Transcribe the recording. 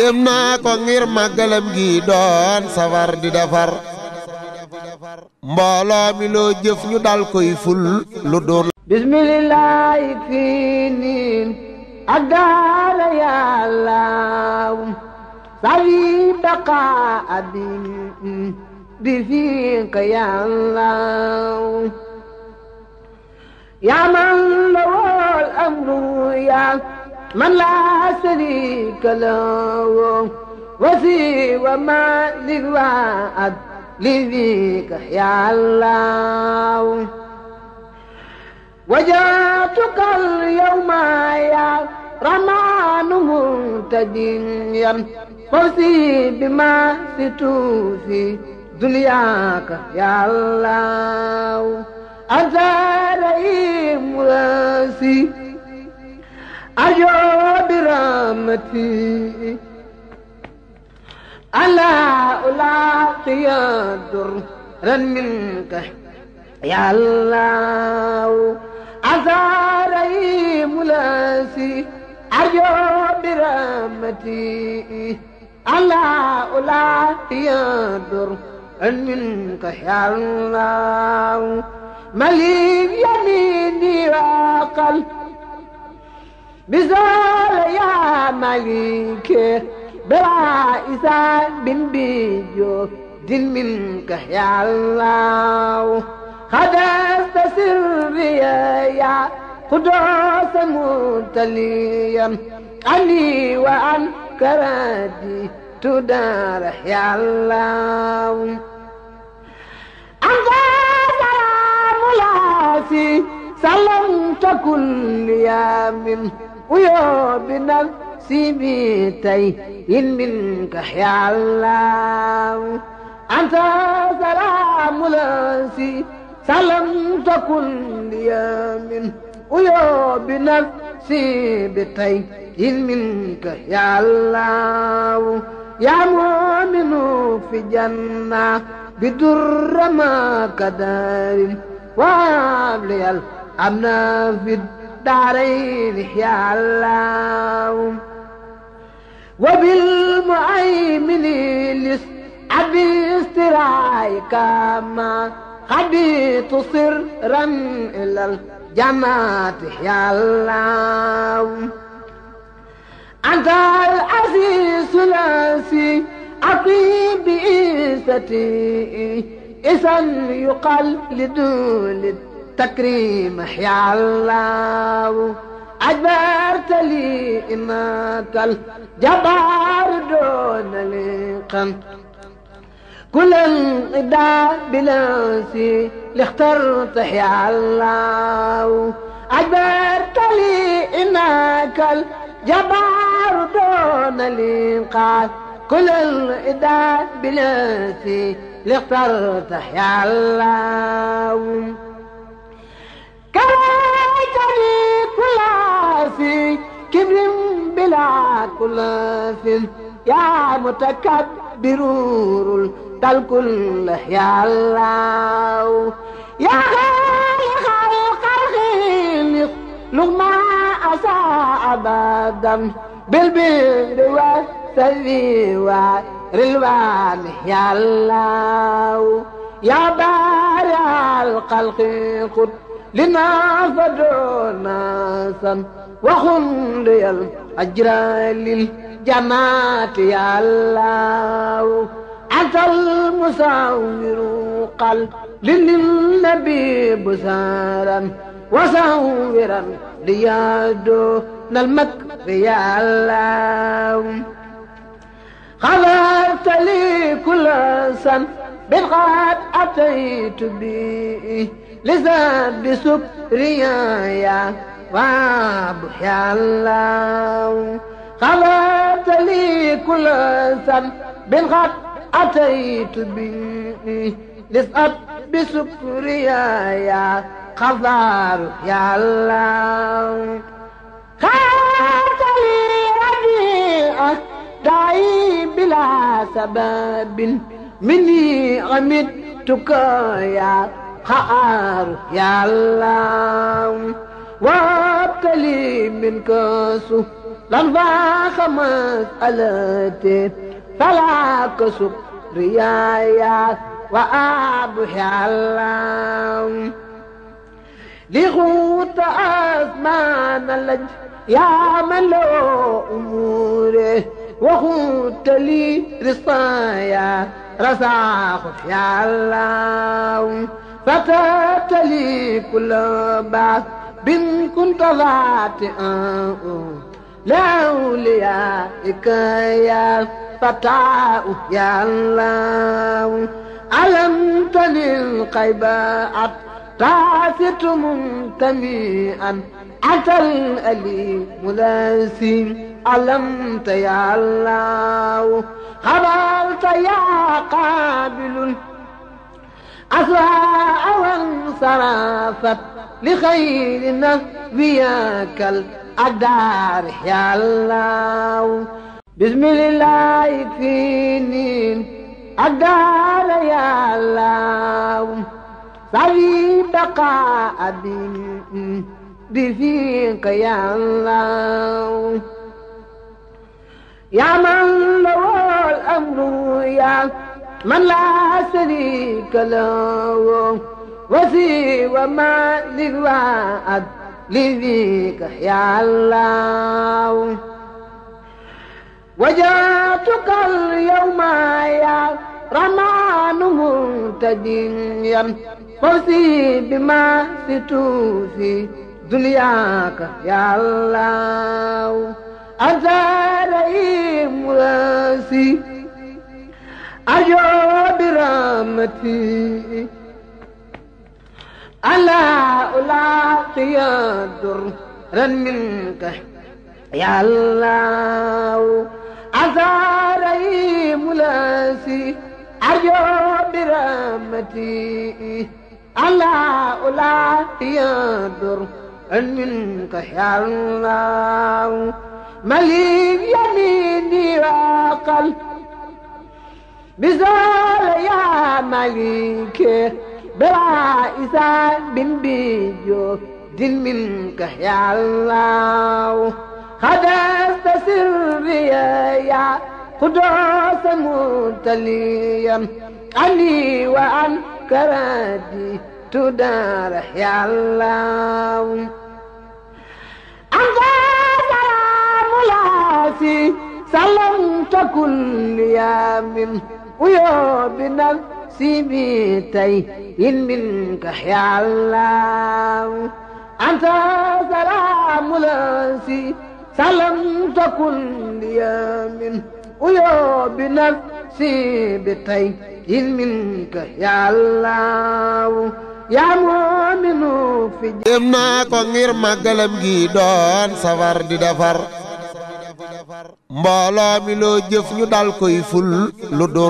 yéem naa ko ngir màggalam gi doon safar di defar. Mbooloo mi loo jëf ñu dal koy ful lu doon. Bismillah fii niin ak daala yàllaaw sawi baqa abi bi fiika yàllaaw yaa man lawol amru yaa sharika lahu wasi wa ma lil waad li fiika yàllaaw وجاتك اليوم يا رمان منتجيا فوزي بما ستوفي دنياك يا الله. أنت رئيم راسي أرجو برحمتي ألا ألاقي درا منك. يا الله أزاري ملاسي. أرجو برحمتي ألا ألا يدر منك. يا الله مليك يميني وقل بزول يا مليك بلا إسان بن بيجو دين منك يا الله خدست سري يا قدوس متليا عني وعن كرادي تدار يا الله أنت سلام لاسي سلمت كل يوم ويا بنفسي بيتي منك يا الله. أنت سلام لاسي سلام تكن لي من. ويا بنفسي إن منك يا الله. يا مؤمن في جنة بدر ما كدار وابلي الأمن في الدارين يا الله. وبالمؤمن لس أبي استرايك ما خبيت سرا إلى الجماعة يا الله. أنت العزيز الأسي أقيم بإيستي إذا يقال لدول التكريم يا الله. أجبرت لي إنك الجبار دون لقم. كل انقضاء بلاسي اللي اخترت يا الله. أجبرت لي إنك الجبار دون الإنقاذ كل الإداء بلاسي اللي اخترت يا الله. في كبر بلا كل في يا متكبر دل كل يا الله. يا خالق الخلق لغما أساء أبدا بالبر والسلي والرلوان يا الله. يا بارع الخلق خذ لنا فدعونا سن وخلي الأجر للجماعة يا الله. أنت المساور قل للنبي بسارا وساورا ليادو المكر يا الله. غفرت لي كل سن بالغاد أتيت به. لزاد سكريا يا واب يا الله. غفرت لي كل سن بالغاد أتيت به لزاد بسكريا يا خضار يا الله. خاف لي ربيعك دعي بلا سبب مني غمدتك يا خار يا الله وابتلي lan faax masalate fala kasub riyaaya wa abu yàlla li xuuta asmaan laj yaa man loo umuure wa xuuta li risaaya rasaaxu yàlla فتات لي كل بعث بن كنت ذات لأوليائك يا فتاة يا الله. علمتني القيبات تعثت منتميئا أتى الأليم لاسي علمت يا الله. خبرت يا قابل أسواء وانصرفت لخير نبيك الأدار يا الله بسم الله يكفيني الدار يا الله سعي بقاء بفيك يا الله يا من له الأمر يا من لا شريك له وسوى ما للوعد لذيك يا الله. وجاتك اليوم يا رمان منتديا فوزي بما ستوفي دنياك يا الله. أنت رئيم راسي أرجو برحمتي ألا ألاقي درا منك. يا الله أزاري ملاسي. أرجو برحمتي ألا ألاقي درا منك. يا الله مليك يميني وقلبي بزول يا مليك بلا إسان بن بيجو دين منك يا الله خدست سري يا قدوس متليا علي وعن كرادي تدار يا الله أنت سلام لاسي سلمت كل يوم ويا بنفسي بيتي إن منك يا الله أنت سلام لاسي سلمت كل يوم ويا بنفسي بيتي إن منك يا الله يا مؤمن في dem naa ko ngir màggalam gi doon safar di defar mbooloo mi loo jëf ñu dal koy ful lu doon